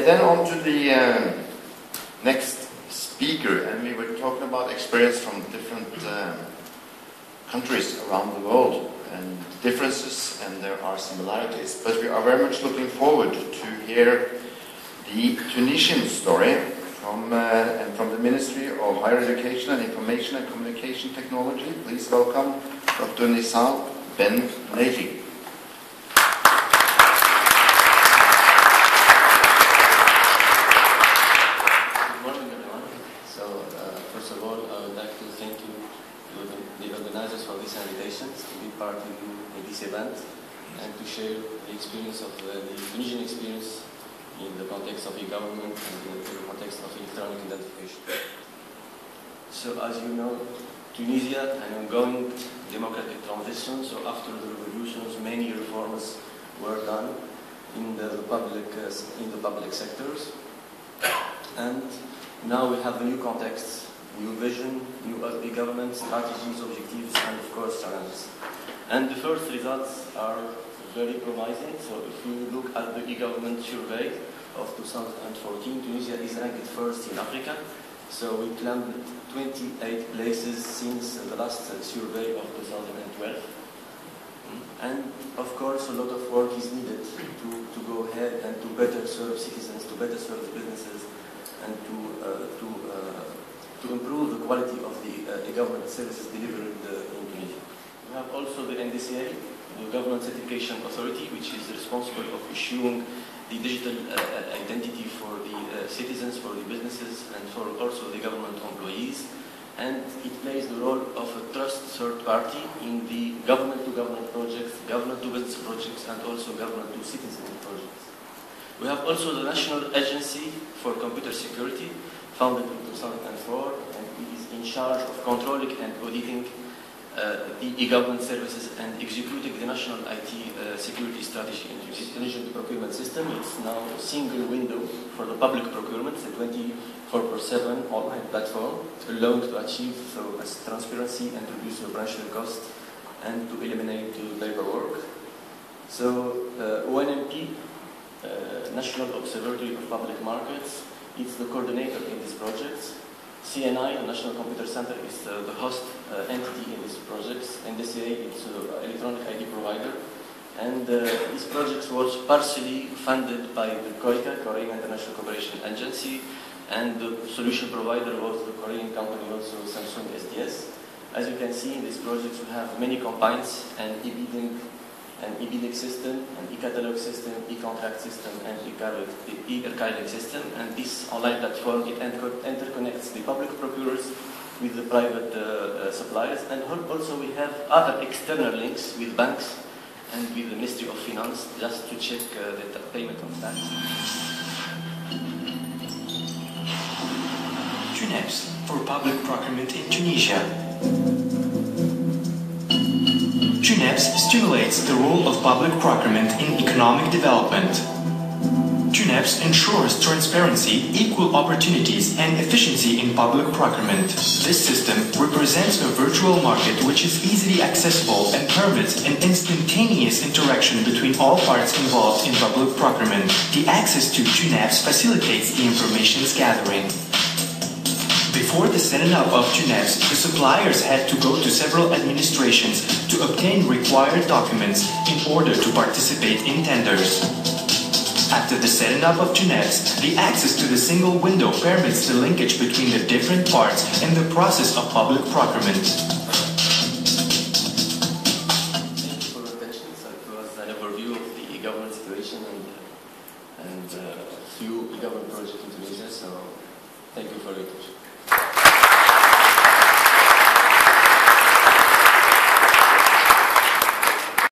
then on to the um, next speaker, and we were talking about experience from different um, countries around the world and differences, and there are similarities. But we are very much looking forward to hear the Tunisian story from, uh, and from the Ministry of Higher Education and Information and Communication Technology. Please welcome Dr. Nizar Ben Neji. Good morning, everyone. So, uh, first of all, I would like to thank you, the, the organizers, for this invitation to be part with you in this event and to share the experience of uh, the Tunisian experience in the context of e-government and in the context of electronic identification. So, as you know, Tunisia an ongoing democratic transition. So, after the revolutions, many reforms were done in the public uh, in the public sectors and now we have a new context, new vision, new government strategies, objectives, and of course challenges. And the first results are very promising. So if you look at the e-government survey of 2014, Tunisia is ranked first in Africa. So we climbed 28 places since the last survey of 2012. And of course, a lot of work is needed to, to go ahead and to better serve citizens, to better serve businesses, and to, uh, to, uh, to improve the quality of the uh, government services delivered in Tunisia. We have also the NDCA, the Government Certification Authority, which is responsible of issuing the digital uh, uh, identity for the uh, citizens, for the businesses, and for also the government employees and it plays the role of a trust third party in the government-to-government projects, government-to-business projects, and also government-to-citizen projects. We have also the National Agency for Computer Security, founded in 2004, and it is in charge of controlling and auditing uh, the e-government services and executing the national IT uh, security strategy in the Tunisian procurement system. It's now a single window for the public procurement, a 24 per 7 online platform, allowing to achieve so as transparency and reduce the operational cost and to eliminate the paperwork. So uh, ONMP, uh, National Observatory of Public Markets, is the coordinator in this project CNI, the National Computer Center, is uh, the host uh, entity in these projects. NDCA is an uh, electronic ID provider. And uh, this project was partially funded by the KOICA, Korean International Cooperation Agency, and the solution provider was the Korean company also Samsung SDS. As you can see in this project, we have many combines and e-bidding an e-bidding system, an e-catalog system, e-contract system, and e-archiving system. And this online platform, it interconnects the public procurers with the private uh, uh, suppliers. And also we have other external links with banks and with the Ministry of Finance just to check uh, the payment of tax. TUNEPS for public procurement in Tunisia. TUNEPS stimulates the role of public procurement in economic development. TUNEPS ensures transparency, equal opportunities, and efficiency in public procurement. This system represents a virtual market which is easily accessible and permits an instantaneous interaction between all parts involved in public procurement. The access to TUNEPS facilitates the information's gathering. Before the setting up of TUNEPS, the suppliers had to go to several administrations to obtain required documents in order to participate in tenders. After the setting up of TUNEPS, the access to the single window permits the linkage between the different parts in the process of public procurement. Thank you for your attention. So it was an overview of the e-government situation and, and uh, few e-government projects in Tunisia. So thank you for your attention.